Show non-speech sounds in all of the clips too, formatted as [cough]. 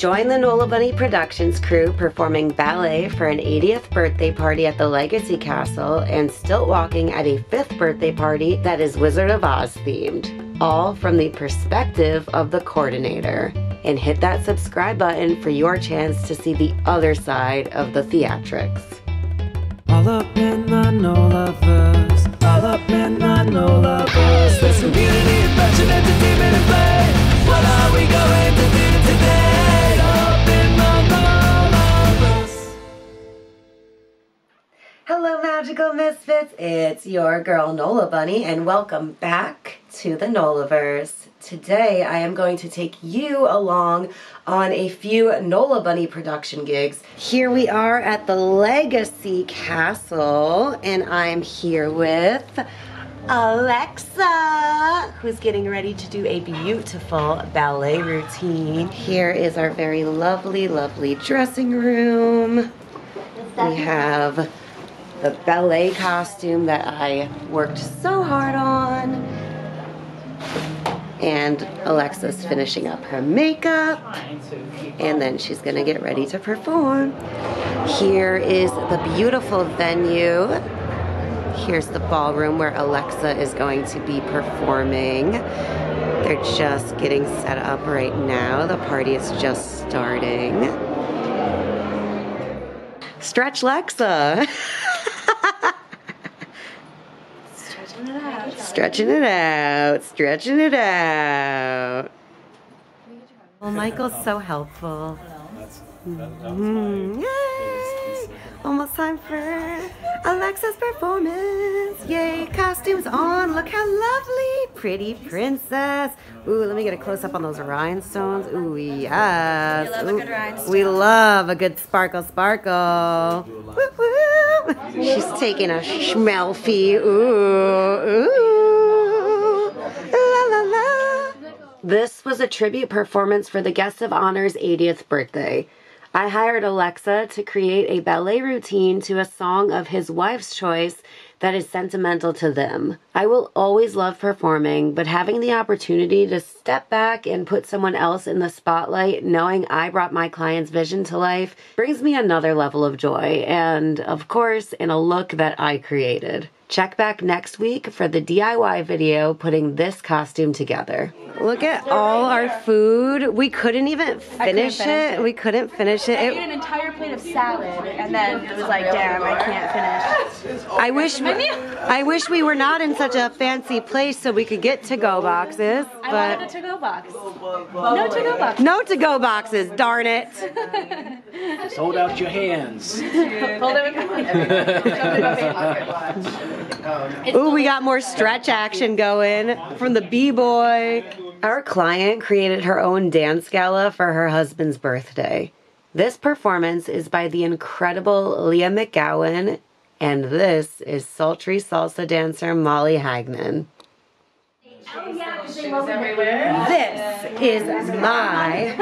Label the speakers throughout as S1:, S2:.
S1: Join the Nola Bunny Productions crew performing ballet for an 80th birthday party at the Legacy Castle and stilt walking at a 5th birthday party that is Wizard of Oz themed. All from the perspective of the coordinator. And hit that subscribe button for your chance to see the other side of the theatrics.
S2: All up in the Nolaverse, all up in the Nolaverse. There's community, passion, entertainment,
S1: Hello, Magical Misfits. It's your girl Nola Bunny, and welcome back to the Nolaverse. Today, I am going to take you along on a few Nola Bunny production gigs. Here we are at the Legacy Castle, and I'm here with Alexa, who's getting ready to do a beautiful ballet routine. Here is our very lovely, lovely dressing room. We have the ballet costume that I worked so hard on. And Alexa's finishing up her makeup. And then she's gonna get ready to perform. Here is the beautiful venue. Here's the ballroom where Alexa is going to be performing. They're just getting set up right now. The party is just starting. Stretch Lexa. [laughs]
S3: Stretching it out.
S1: Stretching it out, stretching it out. Well, Michael's so helpful. Mhm. Yay! Almost time for Alexa's performance. Yay! Costumes on. Look how lovely. Pretty princess. Ooh, let me get a close up on those rhinestones. Ooh, yes.
S3: We love a
S1: Ooh,
S3: good rhinestone.
S1: We love a good sparkle, sparkle. Woo, woo. She's taking a schmelfie. Ooh, ooh. La, la, la. This was a tribute performance for the guest of honor's 80th birthday. I hired Alexa to create a ballet routine to a song of his wife's choice that is sentimental to them. I will always love performing, but having the opportunity to step back and put someone else in the spotlight, knowing I brought my client's vision to life, brings me another level of joy, and of course, in a look that I created. Check back next week for the DIY video putting this costume together. Look at all our food. We couldn't even finish,
S3: finish
S1: it.
S3: it.
S1: We couldn't finish it.
S3: I
S1: It-
S3: ate an entire plate of salad, and then it was like, damn, I can't finish.
S1: I wish I wish we were not in such a fancy place so we could get to-go boxes,
S3: I wanted a
S1: but
S3: to-go box. No to-go box.
S1: no to-go boxes, darn it.
S4: Just Hold out your hands. [laughs]
S3: Hold it. [laughs]
S1: Um, Ooh, we got more stretch action going from the B-boy. Our client created her own dance gala for her husband's birthday. This performance is by the incredible Lea McGowan, and this is sultry salsa dancer Molly Hagman. This is my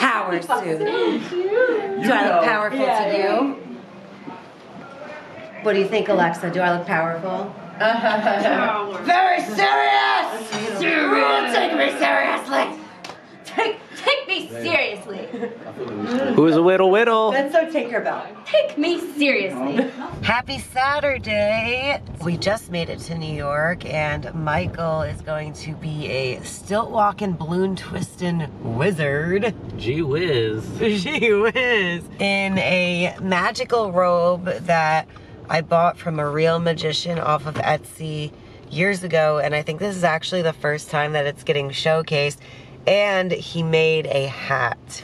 S1: power suit. Do I look powerful to you? What do you think, Alexa? Do I look powerful? [laughs] Very serious! Serious! Take me seriously!
S3: Take, take me seriously.
S4: Who's a whittle whittle?
S1: That's so Tinkerbell.
S3: Take her back. Take me seriously.
S1: Happy Saturday! We just made it to New York, and Michael is going to be a stilt walking, balloon twisting wizard.
S4: Gee whiz. [laughs]
S1: She whiz! In a magical robe that I bought from a real magician off of Etsy years ago, and I think this is actually the first time that it's getting showcased. And he made a hat.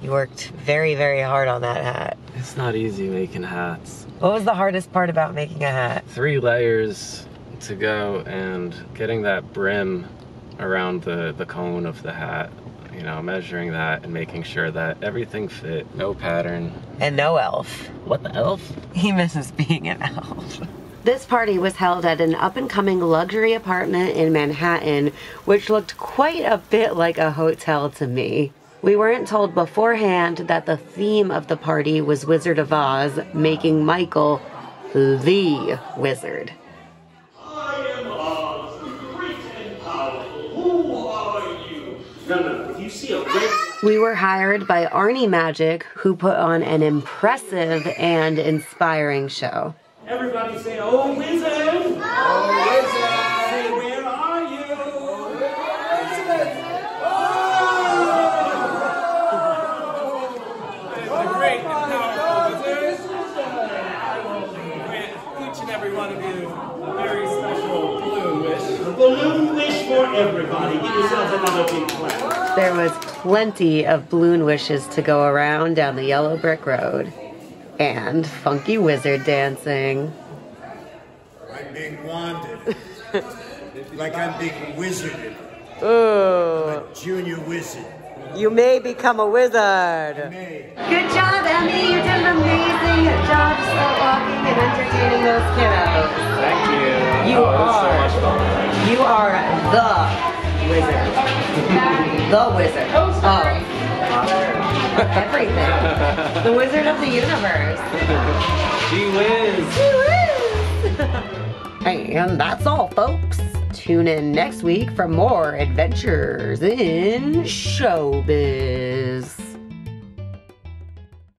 S1: He worked very, very hard on that hat.
S4: It's not easy making hats.
S1: What was the hardest part about making a hat?
S4: Three layers to go and getting that brim around the, the cone of the hat. You know, measuring that and making sure that everything fit. No pattern.
S1: And no elf.
S4: What the elf?
S1: He misses being an elf. [laughs] This party was held at an up and coming luxury apartment in Manhattan, which looked quite a bit like a hotel to me. We weren't told beforehand that the theme of the party was Wizard of Oz, making Michael the wizard.
S5: I am Oz, the great and powerful. Who are you? No, no, if you see a red
S1: We were hired by Arnie Magic, who put on an impressive and inspiring show.
S5: Everybody say, oh, wizard! Oh, wizard! Say, where are you?
S2: Oh, the great and powerful oh, wizards. I each and every one of you a very special balloon wish.
S5: A balloon wish for everybody. Give yourselves another big clap.
S1: There was plenty of balloon wishes to go around down the yellow brick road. And funky wizard dancing.
S6: I'm being wanted. [laughs] like I'm being wizarded.
S1: Ooh,
S6: Junior wizard.
S1: you may become a wizard.
S6: May.
S1: Good job, Emmy. You did an amazing job stilt walking and entertaining those kiddos.
S4: Thank you.
S1: You
S4: oh, it was so
S1: are. The wizard oh, of oh. everything. The wizard of the universe.
S4: She wins. She wins. [laughs]
S1: And that's all, folks. Tune in next week for more adventures in showbiz.